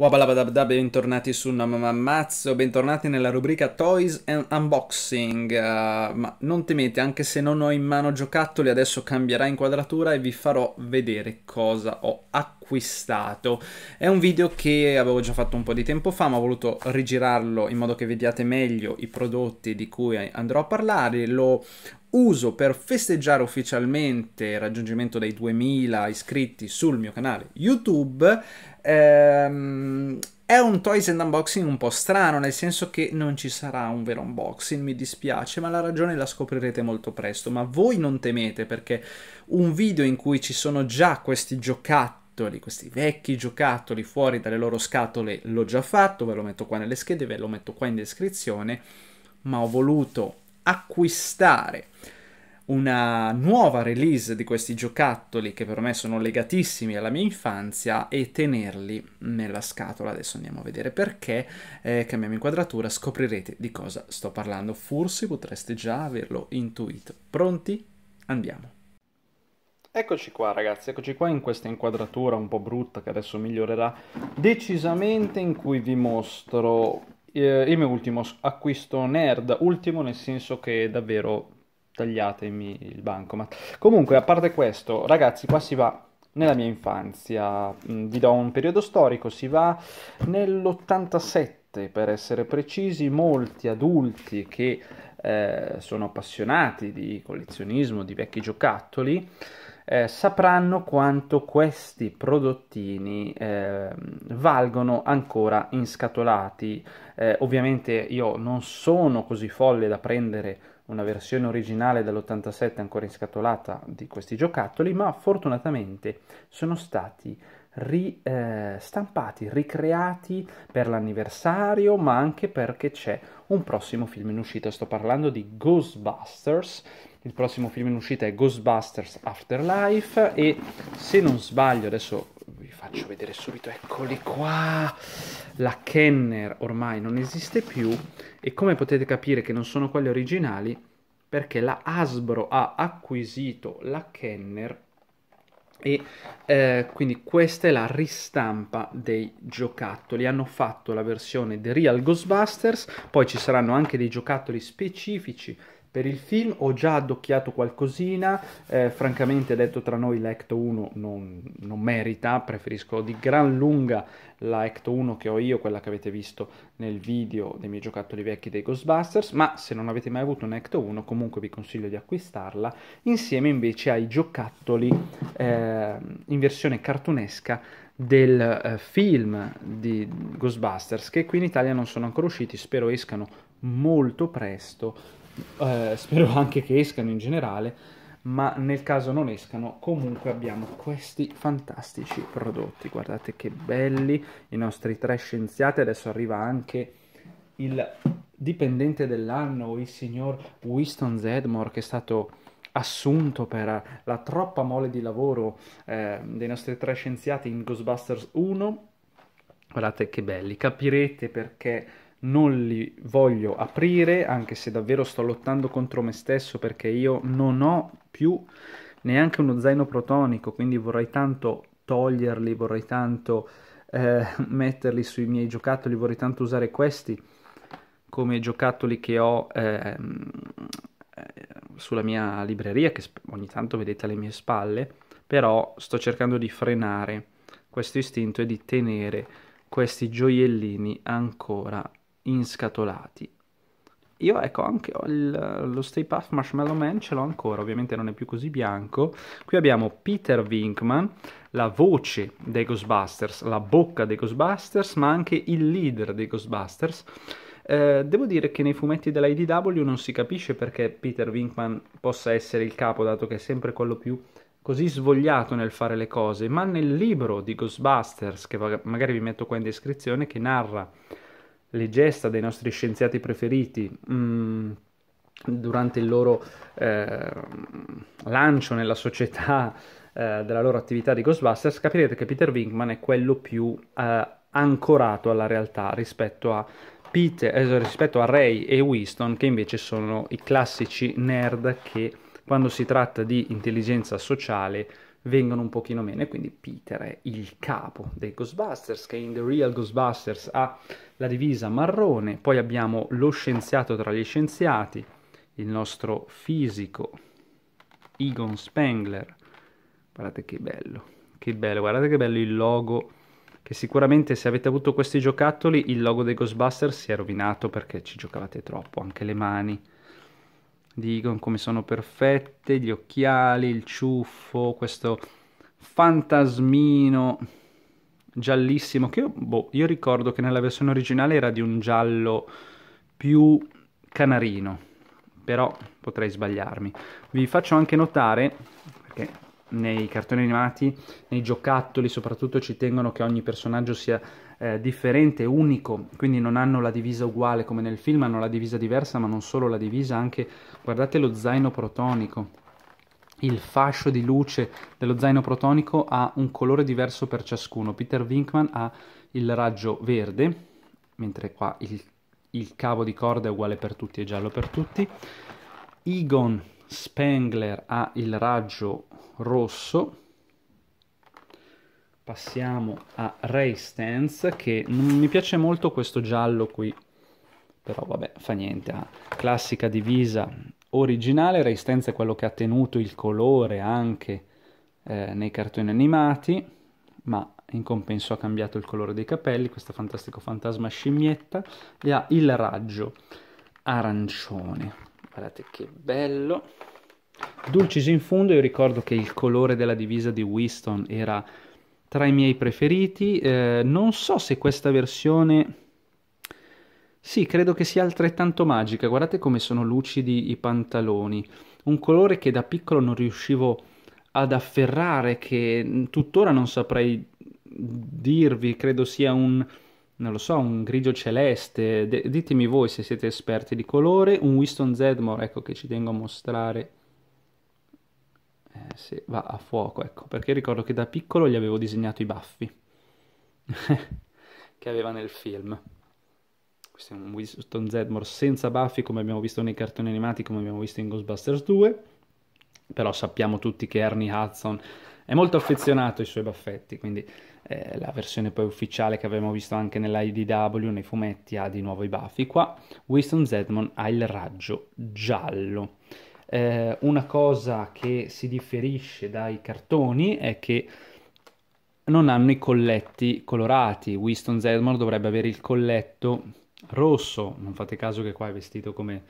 Wabalabadabda, bentornati su Namamazzo, bentornati nella rubrica Toys and Unboxing, uh, ma non temete, anche se non ho in mano giocattoli, adesso cambierà inquadratura e vi farò vedere cosa ho acquistato. È un video che avevo già fatto un po' di tempo fa, ma ho voluto rigirarlo in modo che vediate meglio i prodotti di cui andrò a parlare, lo uso per festeggiare ufficialmente il raggiungimento dei 2000 iscritti sul mio canale YouTube. Ehm, è un Toys and Unboxing un po' strano, nel senso che non ci sarà un vero unboxing, mi dispiace, ma la ragione la scoprirete molto presto. Ma voi non temete perché un video in cui ci sono già questi giocattoli, questi vecchi giocattoli fuori dalle loro scatole l'ho già fatto, ve lo metto qua nelle schede, ve lo metto qua in descrizione, ma ho voluto acquistare una nuova release di questi giocattoli che per me sono legatissimi alla mia infanzia e tenerli nella scatola. Adesso andiamo a vedere perché, eh, cambiamo inquadratura, scoprirete di cosa sto parlando. Forse potreste già averlo intuito. Pronti? Andiamo. Eccoci qua ragazzi, eccoci qua in questa inquadratura un po' brutta che adesso migliorerà decisamente in cui vi mostro il mio ultimo acquisto nerd, ultimo nel senso che davvero tagliatemi il bancomat. Comunque, a parte questo, ragazzi, qua si va nella mia infanzia, mm, vi do un periodo storico, si va nell'87 per essere precisi, molti adulti che eh, sono appassionati di collezionismo, di vecchi giocattoli, eh, sapranno quanto questi prodottini eh, valgono ancora inscatolati. Eh, ovviamente io non sono così folle da prendere una versione originale dell'87 ancora inscatolata di questi giocattoli, ma fortunatamente sono stati ristampati, eh, ricreati per l'anniversario, ma anche perché c'è un prossimo film in uscita. Sto parlando di Ghostbusters. Il prossimo film in uscita è Ghostbusters Afterlife e se non sbaglio, adesso vi faccio vedere subito, eccoli qua. La Kenner ormai non esiste più e come potete capire che non sono quelli originali perché la Hasbro ha acquisito la Kenner e eh, quindi questa è la ristampa dei giocattoli hanno fatto la versione The Real Ghostbusters poi ci saranno anche dei giocattoli specifici per il film ho già addocchiato qualcosina, eh, francamente detto tra noi la Ecto 1 non, non, merita, preferisco di gran lunga la Ecto 1 che ho io, quella che avete visto nel video dei miei giocattoli vecchi dei Ghostbusters, ma se non avete mai avuto un Ecto 1 comunque vi consiglio di acquistarla, insieme invece ai giocattoli eh, in versione cartunesca del eh, film di Ghostbusters che qui in Italia non sono ancora usciti, spero escano molto presto eh, spero anche che escano in generale, ma nel caso non escano comunque abbiamo questi fantastici prodotti, guardate che belli i nostri tre scienziati, adesso arriva anche il dipendente dell'anno, il signor Winston Zedmore che è stato assunto per la troppa mole di lavoro eh, dei nostri tre scienziati in Ghostbusters 1. Guardate che belli, capirete perché non li voglio aprire, anche se davvero sto lottando contro me stesso perché io non ho più neanche uno zaino protonico, quindi vorrei tanto toglierli, vorrei tanto eh, metterli sui miei giocattoli, vorrei tanto usare questi come giocattoli che ho eh, sulla mia libreria, che ogni tanto vedete alle mie spalle, però sto cercando di frenare questo istinto e di tenere questi gioiellini ancora inscatolati. Io ecco anche il, lo Stay Puft Marshmallow Man ce l'ho ancora, ovviamente non è più così bianco. Qui abbiamo Peter Winkman, la voce dei Ghostbusters, la bocca dei Ghostbusters, ma anche il leader dei Ghostbusters. Eh, devo dire che nei fumetti dell'IDW non si capisce perché Peter Winkman possa essere il capo, dato che è sempre quello più così svogliato nel fare le cose, ma nel libro di Ghostbusters, che magari vi metto qua in descrizione, che narra le gesta dei nostri scienziati preferiti mh, mm, durante il loro eh, lancio nella società eh, della loro attività di Ghostbusters, capirete che Peter Winkman è quello più eh, ancorato alla realtà rispetto a, Peter, eh, rispetto a Ray e Winston, che invece sono i classici nerd che quando si tratta di intelligenza sociale vengono un pochino meno e quindi Peter è il capo dei Ghostbusters che in The Real Ghostbusters ha la divisa marrone, poi abbiamo lo scienziato tra gli scienziati, il nostro fisico Egon Spengler, guardate che bello, che bello, guardate che bello il logo che sicuramente se avete avuto questi giocattoli il logo dei Ghostbusters si è rovinato perché ci giocavate troppo, anche le mani di Egon come sono perfette, gli occhiali, il ciuffo, questo fantasmino giallissimo che io, boh, io ricordo che nella versione originale era di un giallo più canarino, però potrei sbagliarmi. Vi faccio anche notare, perché nei cartoni animati, nei giocattoli soprattutto ci tengono che ogni personaggio sia eh, differente, unico, quindi non hanno la divisa uguale come nel film, hanno la divisa diversa, ma non solo la divisa, anche guardate lo zaino protonico. Il fascio di luce dello zaino protonico ha un colore diverso per ciascuno. Peter Winkman ha il raggio verde, mentre qua il, il cavo di corda è uguale per tutti, è giallo per tutti. Egon Spengler ha il raggio rosso. Passiamo a Ray Stance che non mi piace molto questo giallo qui però vabbè fa niente ha classica divisa originale. Ray Stance è quello che ha tenuto il colore anche eh, nei cartoni animati ma in compenso ha cambiato il colore dei capelli questo fantastico fantasma scimmietta e ha il raggio arancione guardate che bello Dulcis in fondo, io ricordo che il colore della divisa di Winston era tra i miei preferiti. Eh, non so se questa versione... Sì, credo che sia altrettanto magica. Guardate come sono lucidi i pantaloni. Un colore che da piccolo non riuscivo ad afferrare, che tuttora non saprei dirvi. Credo sia un, non lo so, un grigio celeste. D- ditemi voi se siete esperti di colore. Un Winston Zedmore, ecco che ci tengo a mostrare eh, sì, va a fuoco, ecco, perché ricordo che da piccolo gli avevo disegnato i baffi che aveva nel film. Questo è un Winston Zedmore senza baffi, come abbiamo visto nei cartoni animati, come abbiamo visto in Ghostbusters 2, però sappiamo tutti che Ernie Hudson è molto affezionato ai suoi baffetti, quindi eh, la versione poi ufficiale che abbiamo visto anche nell'IDW, nei fumetti, ha di nuovo i baffi. Qua Winston Zedmore ha il raggio giallo. Eh, una cosa che si differisce dai cartoni è che non hanno i colletti colorati. Winston Zedmore dovrebbe avere il colletto rosso, non fate caso che qua è vestito come,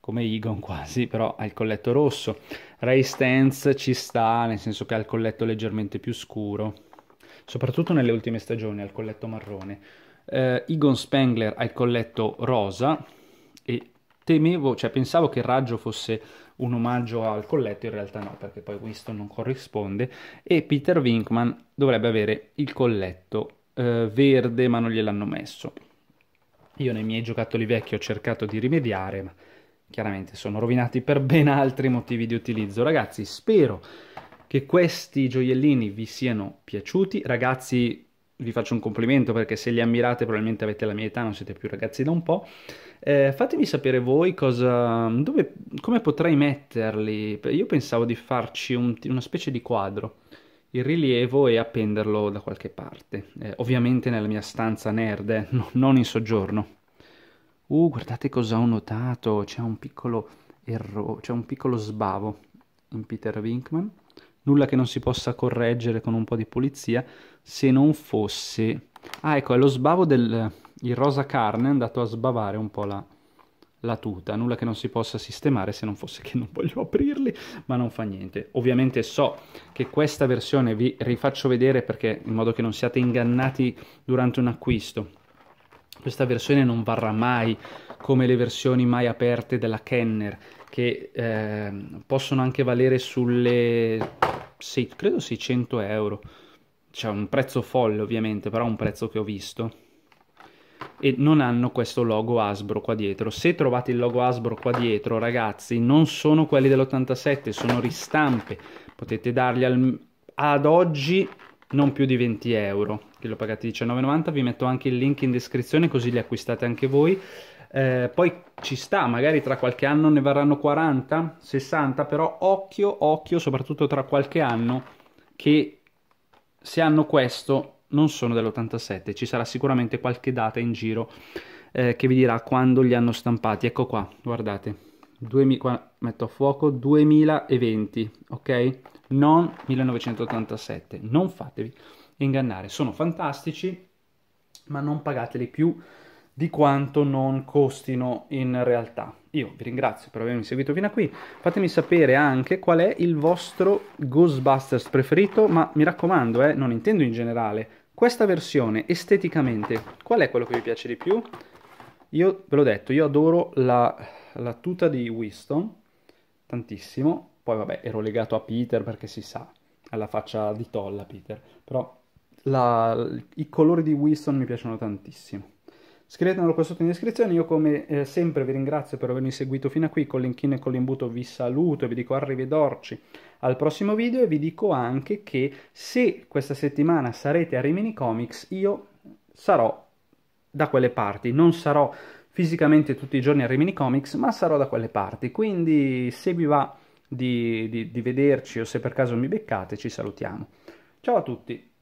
come Egon quasi, però ha il colletto rosso. Ray Stance ci sta, nel senso che ha il colletto leggermente più scuro, soprattutto nelle ultime stagioni ha il colletto marrone. Eh, Egon Spengler ha il colletto rosa e temevo, cioè pensavo che il raggio fosse un omaggio al colletto, in realtà no, perché poi Winston non corrisponde, e Peter Winkman dovrebbe avere il colletto eh, verde, ma non gliel'hanno messo. Io nei miei giocattoli vecchi ho cercato di rimediare, ma chiaramente sono rovinati per ben altri motivi di utilizzo. Ragazzi, spero che questi gioiellini vi siano piaciuti. Ragazzi, vi faccio un complimento perché se li ammirate probabilmente avete la mia età, non siete più ragazzi da un po'. Eh, fatemi sapere voi cosa, dove, come potrei metterli. Io pensavo di farci un, una specie di quadro, il rilievo e appenderlo da qualche parte. Eh, ovviamente nella mia stanza nerd, eh, no, non in soggiorno. Uh, guardate cosa ho notato, c'è un piccolo errore, c'è un piccolo sbavo in Peter Winkman nulla che non si possa correggere con un po' di pulizia, se non fosse... Ah, ecco, è lo sbavo del... Il rosa carne è andato a sbavare un po' la, la tuta, nulla che non si possa sistemare se non fosse che non voglio aprirli, ma non fa niente. Ovviamente so che questa versione vi rifaccio vedere perché in modo che non siate ingannati durante un acquisto. Questa versione non varrà mai come le versioni mai aperte della Kenner, che eh, possono anche valere sulle, sei, credo 600 euro. C'è un prezzo folle ovviamente, però un prezzo che ho visto. E non hanno questo logo Asbro qua dietro. Se trovate il logo Asbro qua dietro, ragazzi, non sono quelli dell'87, sono ristampe. Potete darli al, ad oggi non più di 20 euro, che lo pagate 19,90. Vi metto anche il link in descrizione così li acquistate anche voi. Eh, poi ci sta, magari tra qualche anno ne varranno 40, 60, però occhio, occhio, soprattutto tra qualche anno, che se hanno questo non sono dell'87, ci sarà sicuramente qualche data in giro eh, che vi dirà quando li hanno stampati. Ecco qua, guardate, 2000, qua metto a fuoco 2020, ok? Non 1987, non fatevi ingannare, sono fantastici, ma non pagateli più di quanto non costino in realtà. Io vi ringrazio per avermi seguito fino a qui, fatemi sapere anche qual è il vostro Ghostbusters preferito, ma mi raccomando, eh, non intendo in generale, questa versione esteticamente, qual è quello che vi piace di più? Io ve l'ho detto, io adoro la, la tuta di Winston, tantissimo, poi vabbè ero legato a Peter perché si sa, alla faccia di Tolla Peter, però la, i colori di Winston mi piacciono tantissimo. Scrivetemelo qua sotto in descrizione, io come eh, sempre vi ringrazio per avermi seguito fino a qui, con l'inchino e con l'imbuto vi saluto e vi dico arrivederci al prossimo video. E vi dico anche che se questa settimana sarete a Rimini Comics io sarò da quelle parti, non sarò fisicamente tutti i giorni a Rimini Comics ma sarò da quelle parti, quindi se vi va di, di, di vederci o se per caso mi beccate ci salutiamo. Ciao a tutti!